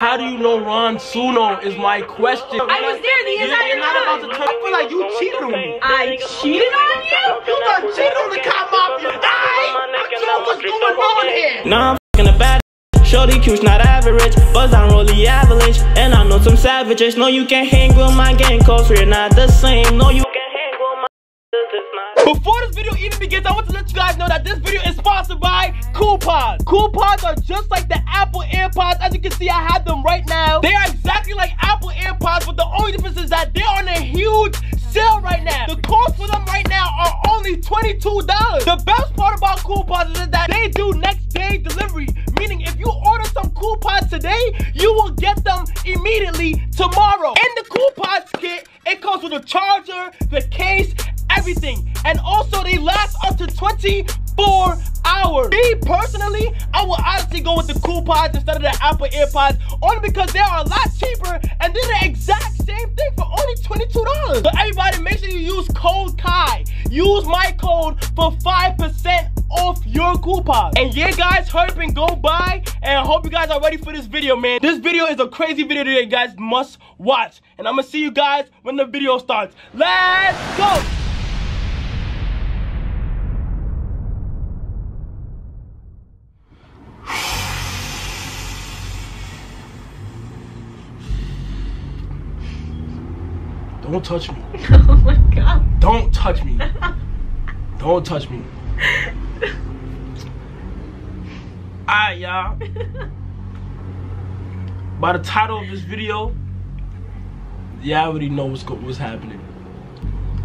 How do you know Ron Suno is my question? I was there the You're, entire you're not about to time. turn. I feel like you cheated on me. I cheated on you? You got cheated on the Kai Mafia. Alright, I know what's going on here. Nah, I'm fucking a bad. Shorty Q's not average, buzz down rolly avalanche, and I know some savages. No, you can't hang with my gang, cause we're not the same. No, you can't hang with my. Before this video even begins, I want to let you guys know that this video is sponsored by Coolpods. Coolpods are just like the Apple AirPods. As you can see, I have them right now. They are exactly like Apple AirPods, but the only difference is that they're on a huge sale right now. The cost for them right now are only $22. The best part about Coolpods is that they do next day delivery, meaning if you order some Coolpods today, you will get them immediately tomorrow. In the Coolpods kit, it comes with a charger, the case, everything. They last up to 24 hours. Me personally, I will honestly go with the Coolpods instead of the Apple AirPods only because they are a lot cheaper and they're the exact same thing for only $22. But everybody make sure you use code KAI. Use my code for 5% off your Coolpods. And yeah guys, hurry up and go buy and I hope you guys are ready for this video, man. This video is a crazy video that you guys must watch. And I'm gonna see you guys when the video starts. Let's go! Don't touch me. Oh my god. Don't touch me. Don't touch me. Alright, y'all. By the title of this video, y'all already know what's, go- what's happening.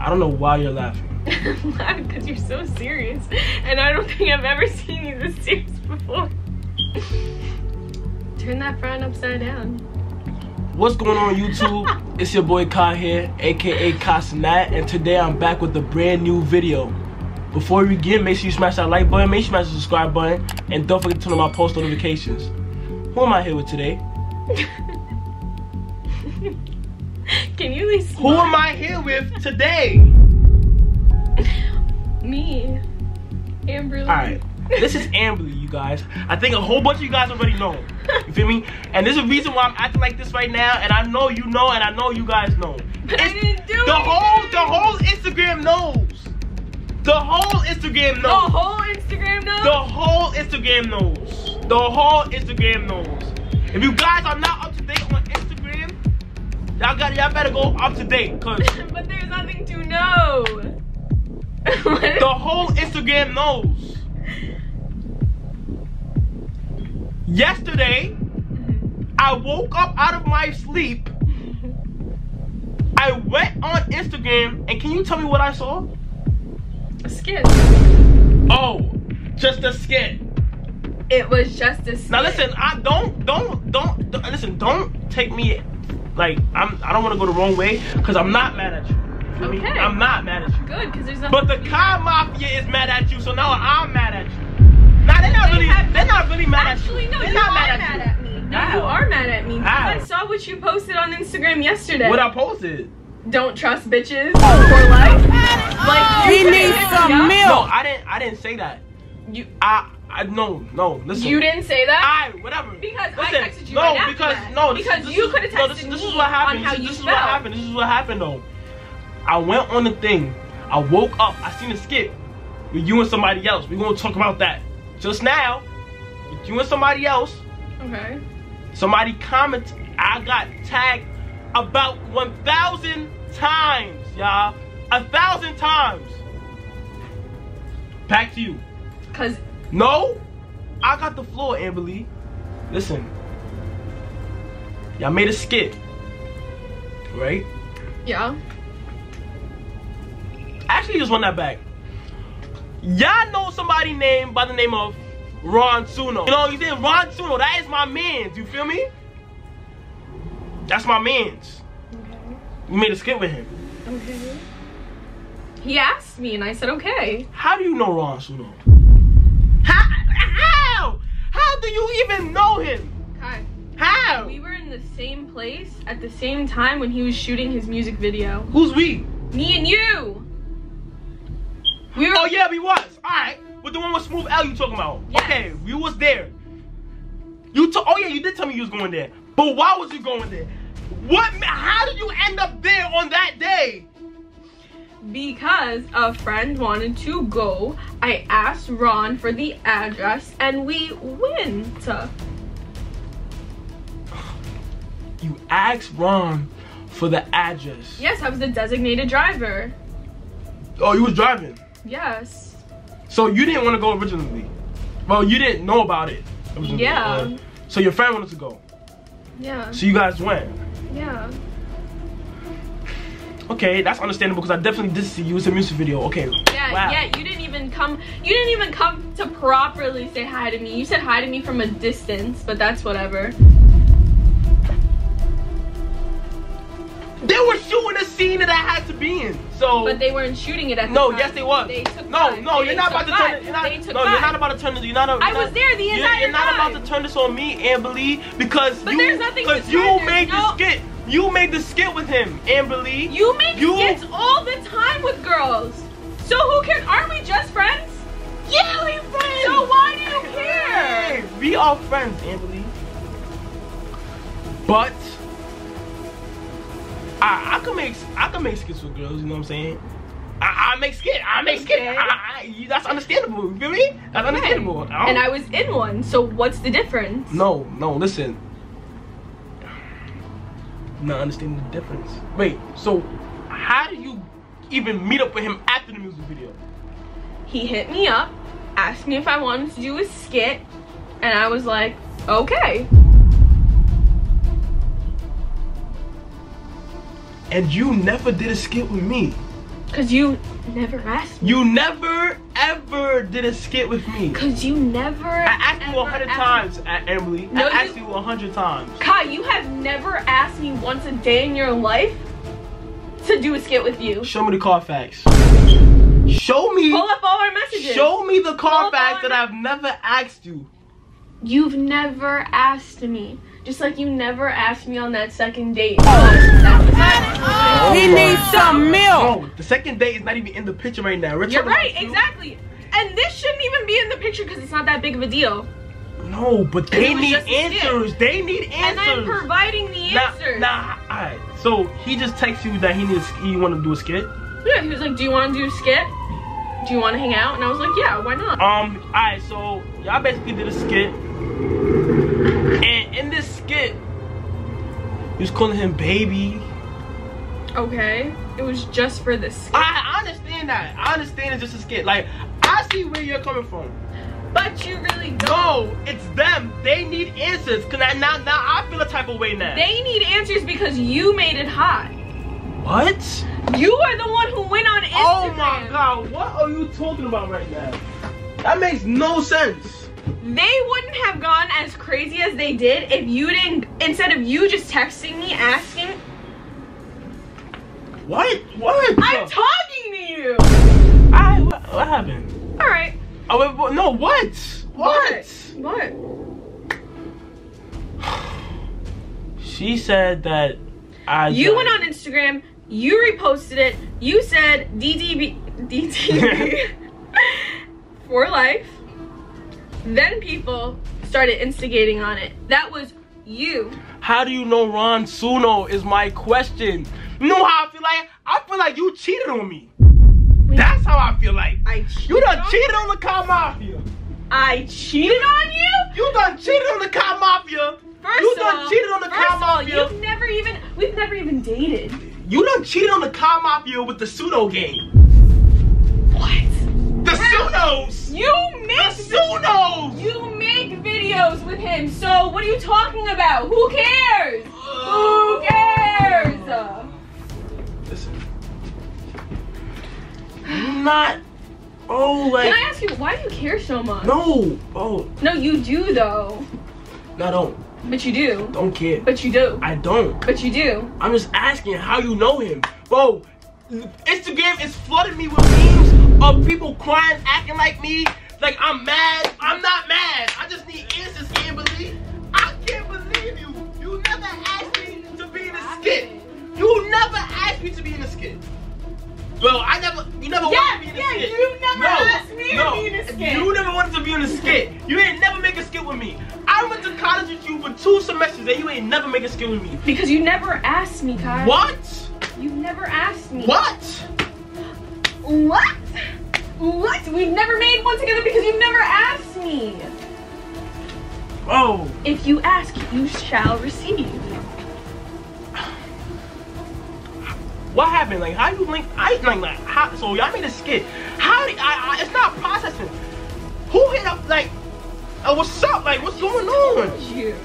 I don't know why you're laughing. Because you're so serious. And I don't think I've ever seen you this serious before. Turn that frown upside down. What's going on YouTube? it's your boy Kai here, aka Kai Cenat, and today I'm back with a brand new video. Before we begin, make sure you smash that like button, make sure you smash the subscribe button, and don't forget to turn on my post notifications. Who am I here with today? Can you at least Who am I here with today? Me. Amber. Alright, this is Amberly, you guys. I think a whole bunch of you guys already know. You feel me? And there's a reason why I'm acting like this right now, and I know you know, and I know you guys know. But I didn't do the whole, the whole Instagram knows. The whole Instagram knows. The whole Instagram knows? The whole Instagram knows. The whole Instagram knows. If you guys are not up to date on Instagram, y'all got y'all better go up to date, cause but there's nothing to know. the whole Instagram knows. Yesterday, mm-hmm. I woke up out of my sleep. I went on Instagram, and can you tell me what I saw? A skit. Oh, just a skit. It was just a skit. Now listen, I don't, don't, don't, don't listen. Don't take me like I'm. I don't want to go the wrong way because I'm not mad at you. You feel me? Okay. I'm not mad at you. Good, because there's nothing. But the Kai Mafia is mad at you, so now I'm mad at you. Now they're not They really. have- They're not really mad Actually, at you. no, they're you not are mad mad, at, you. at me. No, How? you are mad at me. because How? I saw what you posted on Instagram yesterday. What I posted? Don't trust bitches oh, for life. Like We you need said- some Yeah. milk. No, I didn't. I didn't say that. You I. I no no. Listen. you didn't say that. I whatever. Because I texted you no, right after that. no, this, Because this you is- could've no, this, texted this is what happened. on how this, you this is what happened. This is what happened though. I went on the thing. I woke up. I seen a skit with you and somebody else. We gonna talk about that just now. You and somebody else. Okay. Somebody commented. I got tagged about 1,000 times, y'all. A thousand times. Back to you. Cause No, I got the floor, Amberly. Listen, y'all made a skit, right? yeah. Actually, just run that back. Y'all know somebody named by the name of Ron Suno. You know, you said Ron Suno. That is my man's. You feel me? That's my man's. You made a skit with him. Okay. He asked me, and I said okay. How do you know Ron Suno? How? How? How do you even know him? Kai, How? we were in the same place at the same time when he was shooting his music video. Who's we? Me and you. We were. Oh yeah, we was. Alright. With the one with Smooth L you talking about. Yes. Okay, we was there. You to- oh yeah, you did tell me you was going there. But why was you going there? What? How did you end up there on that day? Because a friend wanted to go, I asked Ron for the address and we went. You asked Ron for the address. Yes, I was the designated driver. Oh, you was driving. Yes. So you didn't want to go originally. Well, you didn't know about it. originally. Yeah. So your friend wanted to go. Yeah. So you guys went. Yeah. Okay, that's understandable because I definitely did see you. It's a music video. Okay. Yeah, Wow. yeah, you didn't even come you didn't even come to properly say hi to me. You said hi to me from a distance, but that's whatever. They were shooting a scene that I had to be in. So. But they weren't shooting it at the no, time. yes they was. They took no, five. no, They you're not about to turn it. You're not, no, you're not about to turn this. You're not. I you're was not- there the entire You're not about to turn this on me, Amberly, because But you, there's nothing to because you turn. made no- the skit. You made the skit with him, Amberly. You make You- skits all the time with girls. So who cares? Aren't we just friends? Yeah, we friends. So why do you care? Hey, we are friends, Amberly. But I, I can make I can make skits with girls. You know what I'm saying? I, I make skit. I make skit. Okay. I, I, that's understandable. You feel me? That's understandable. Okay. don't- And I was in one, so what's the difference? No, no, listen. I'm not understanding the difference. Wait, so how do you even meet up with him after the music video? He hit me up, asked me if I wanted to do a skit, and I was like, okay. And you never did a skit with me. Cause you never asked me. You never ever did a skit with me. Cause you never. I asked you a hundred times, A- uh, Emily. No, I asked you- a hundred times. Kai, you have never asked me once a day in your life to do a skit with you. Show me the Carfax. Show me. Pull up all our messages. Show me the Carfax that I've never asked you. You've never asked me. Just like you never asked me on that second date. Oh He needs some milk. No, the second date is not even in the picture right now. We're You're right, exactly. And this shouldn't even be in the picture because it's not that big of a deal. No, but they need just a skit. answers. They need answers. And I'm providing the Nah, answers. nah, alright. So he just texted you that he needs he want to do a skit. Yeah, he was like, "Do you want to do a skit? Do you want to hang out?" And I was like, "Yeah, why not?" Um, alright, so y'all basically did a skit. And in this skit, he was calling him baby. Okay, it was just for the skit. I, understand that. I understand it's just a skit. Like, I see where you're coming from. But you really don't. No, it's them. They need answers. Cause I, now, now I feel a type of way now. They need answers because you made it hot. what? You are the one who went on oh Instagram. Oh my god, what are you talking about right now? That makes no sense. They wouldn't have gone as crazy as they did if you didn't. Instead of you just texting me asking, What? What? I'm talking to you. I, what, what happened? All right. Oh, wait, what- no, what? What? What? She said that I. You went on Instagram. You reposted it. You said DDB DTB for life. Then people started instigating on it. That was you. How do you know Ron Suno is my question? You know how I feel like? I feel like you cheated on me. That's how I feel like. I cheated You done on cheated on the Kai Mafia. I cheated on you. You done cheated on the Kai Mafia. First you done all, cheated on the car of all, mafia. You've never even. We've never even dated. You done cheated on the Kai Mafia with the Suno game. What? The Sunos. You make The Sunos. you make videos with him. So what are you talking about? Who cares? Not. Oh, like. Can I ask you why do you care so much? No. Oh, No, you do though. no, I don't. But you do. Don't care. But you do. I don't. But you do. I'm just asking how you know him. Bro, Instagram is flooding me with memes of people crying, acting like me. Like I'm mad. I'm not mad. I just need answers, Amberly. I can't believe you. You never asked me to be in a skit. You never asked me to be in a skit. Well, I never, you never wanted to be in a yeah, skit. you never no, asked me to no, be in a skit. You never wanted to be in a skit. You ain't never make a skit with me. I went to college with you for two semesters and you ain't never make a skit with me. Because you never asked me, Kyle. What? You never asked me. What? What? What? We've never made one together because you've never asked me. Bro. If you ask, you shall receive. What happened? Like, how you link? I like, like how? So y'all made a skit. How? Did, I, I? It's not processing. Who hit up? Like, uh, what's up? Like, what's going on? You.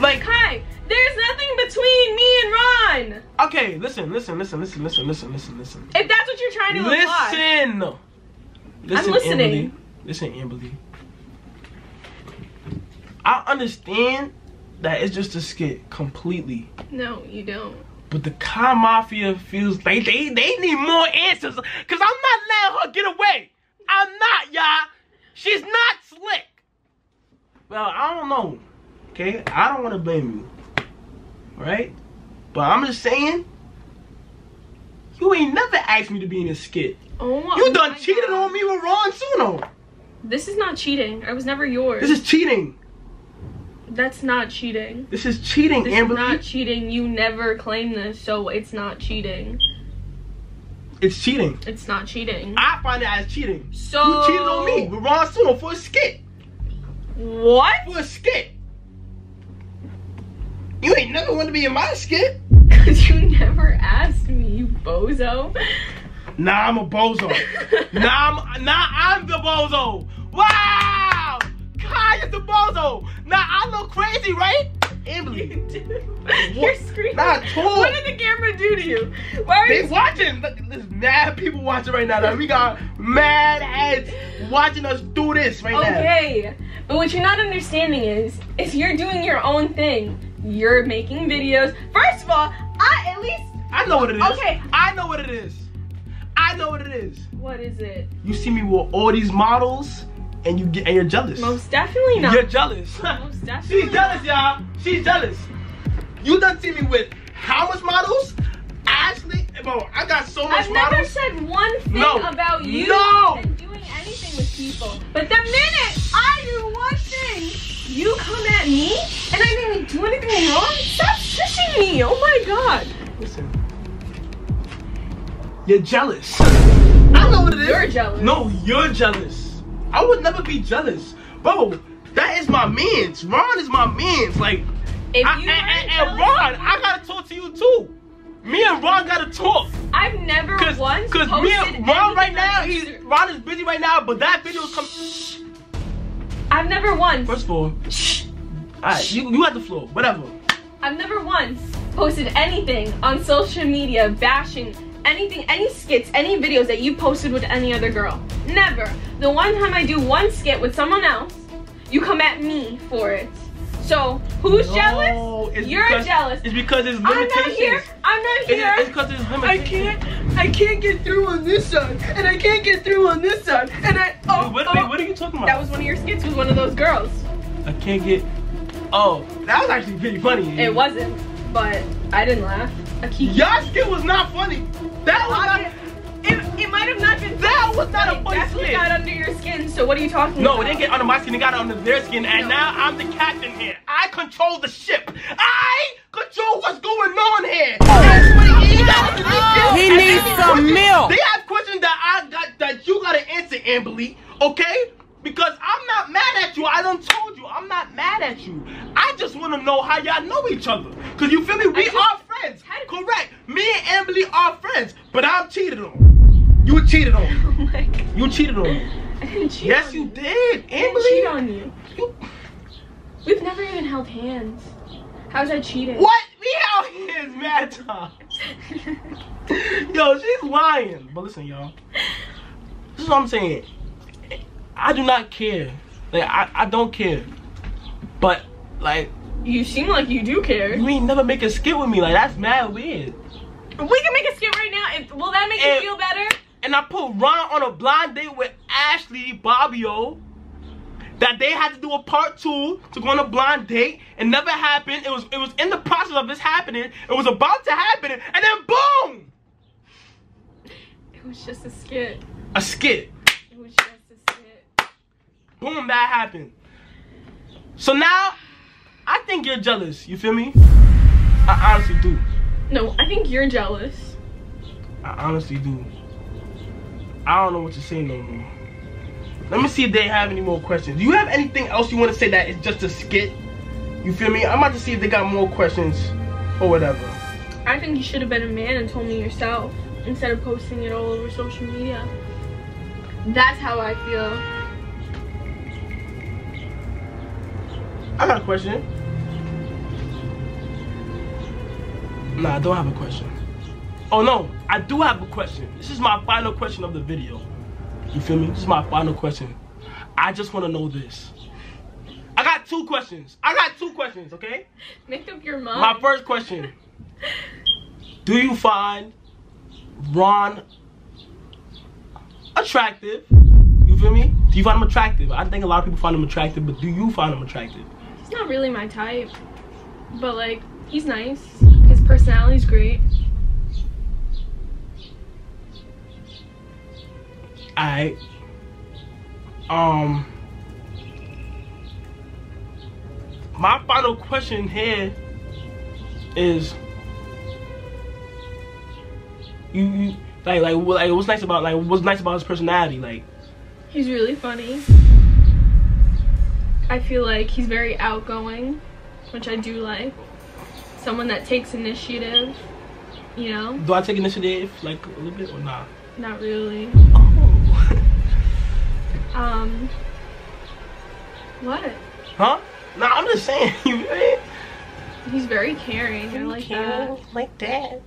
Like, Kai, there's nothing between me and Ron. okay, listen, listen, listen, listen, listen, listen, listen, listen. If that's what you're trying to. Listen. Listen, listening. Amberly. Listen, Amberly. I understand that it's just a skit completely. No, you don't. But the Kai Mafia feels like they, they need more answers. Cause I'm not letting her get away. I'm not, y'all. She's not slick. Well, I don't know. Okay? I don't want to blame you. Right? But I'm just saying, you ain't never asked me to be in a skit. Oh You done cheated God. on me with Ron Suno. This is not cheating. I was never yours. This is cheating. That's not cheating. This is cheating, This Amber. is not cheating. You never claimed this, so it's not cheating. it's cheating. It's not cheating. I find it as cheating. So You cheated on me with Ron Suno for a skit. What? For a skit. You ain't never want to be in my skit. Cause you never asked me, you bozo. Nah, I'm a bozo. nah, I'm, nah, I'm the bozo. Wow! Kai is the bozo. Nah, I look crazy, right? Emily. You're screaming. Not. What did the camera do to you? Why are They you? watching. Look, there's mad people watching right now. We got mad heads watching us do this right now. Okay, but what you're not understanding is, if you're doing your own thing, you're making videos. First of all, I at least. I know what it is. Okay. I know what it is. I know what it is. What is it? You see me with all these models, and you get and you're jealous. Most definitely not. You're jealous. Most definitely She's jealous, y'all. She's jealous. You done see me with how much models? Ashley, bro, I got so much I've never said one thing No. about you No. and doing anything with people. But the minute I do one thing, you come at me and I didn't do anything wrong. Stop shushing me. Oh my god. Listen, you're jealous. I know what it is. You're jealous. No, you're jealous. I would never be jealous, bro. That is my man's. Ron is my man's. Like, If I, you and, weren't and, and Ron, I gotta talk to you too. Me and Ron gotta talk. I've never Cause, once cause me and Ron right now, he's Ron is busy right now, but that video is coming. I've never once. First of all, alright, you you the floor, whatever. I've never once posted anything on social media bashing anything, any skits, any videos that you posted with any other girl. Never. The one time I do one skit with someone else, you come at me for it. So who's No, jealous? You're because- jealous. It's because it's I'm not here. I'm not here. it's because it's I can't. I can't get through on this side, and I can't get through on this side, and I. Oh, Wait, what, oh. wait, what are you talking about? That was one of your skits with one of those girls. I can't get. Oh, that was actually pretty funny. It wasn't, but I didn't laugh. A kiki. Your skit was not funny. That was not. It, it might have not been. That was not a It funny definitely skit. got under your skin. So what are you talking No, about? it didn't get under my skin. It got under their skin, and No. now I'm the captain here. I control the ship. I control what's going on here. That's what he got under this ship. Oh. He And needs have some questions- milk. They have questions that I got that you gotta answer, Amberly. Okay? Because I'm not mad at you. I done told you I'm not mad at you. I just want to know how y'all know each other. Cause you feel me? We just- are friends. Correct. Me and Emily are friends, but I'm cheated on. You cheated on. Oh me. my god. You cheated on me. I didn't cheat Yes, on you you. did, I didn't cheat on you. You- We've never even held hands. How's that cheating? What? We here is mad times. Yo, she's lying. But listen, y'all. This is what I'm saying. I do not care. Like I, I don't care. But like You seem like you do care. you ain't never make a skit with me. Like that's mad weird. We can make a skit right now. If, will that make Eh. you feel better? And I put Ron on a blind date with Ashley Bobbio. That they had to do a part two to go on a blind date. It never happened. It was it was in the process of this happening. It was about to happen, and then boom, It was just a skit. a skit. It was just a skit. Boom, that happened. So now, I think you're jealous. You feel me? I honestly do. No, I think you're jealous. I honestly do. I don't know what to say no more. Let me see if they have any more questions. Do you have anything else you want to say that is just a skit? You feel me? I'm about to see if they got more questions or whatever. I think you should have been a man and told me yourself instead of posting it all over social media. That's how I feel. I got a question. Nah, I don't have a question. Oh no, I do have a question. This is my final question of the video. You feel me? This is my final question. I just want to know this. I got two questions. I got two questions, okay? Make up your mind. My first question. Do you find Ron attractive? You feel me? Do you find him attractive? I think a lot of people find him attractive, but do you find him attractive? Not really my type. But like, he's nice. His personality's great. I um my final question here is you, you like like like what's nice about like what's nice about his personality like He's really funny. I feel like he's very outgoing, which I do like. Someone that takes initiative, you know? do I take initiative like a little bit or not? Not really. Oh. Um, what? huh? Nah, I'm just saying you? He's very caring. I like that. like that.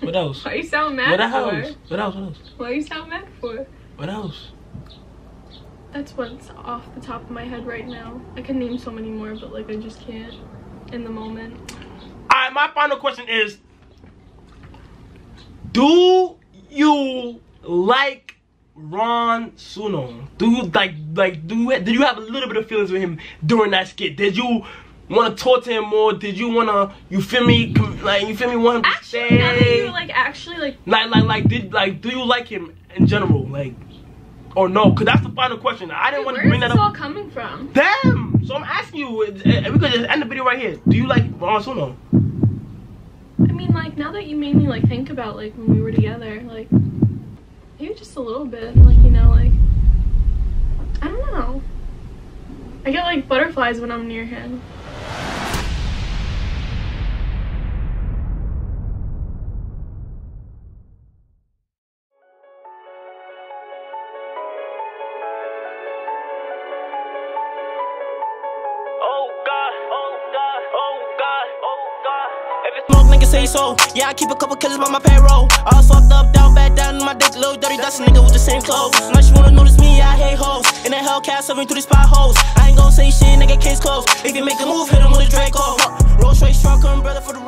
What else? Why are you sound mad What for? else? What else? What else? Why you sound mad for? What else? That's what's off the top of my head right now. I can name so many more, but like I just can't in the moment. Alright, my final question is Do you like Ron Suno? Do you like like do you did you have a little bit of feelings with him during that skit? Did you want to talk to him more? Did you want to you feel me like you feel me want him to Actually, stay? you like actually like like like like did like do you like him in general like or no? Cause that's the final question. I didn't want to where bring is that this all coming from? Damn. So I'm asking you. We could just end the video right here. Do you like Ron Suno? I mean, like now that you made me like think about like when we were together, like maybe just a little bit, like you know, like I don't know. I get like butterflies when I'm near him. Yeah, I keep a couple killers by my payroll. All fucked up, down bad, down in my dick, little dirty. That's a nigga with the same clothes. Now she wanna notice me, I hate hoes. In that Hellcat, serving through these potholes. I ain't gon' say shit, nigga, case closed. If you make a move, hit him with a Draco. Roll straight, strong, brother for the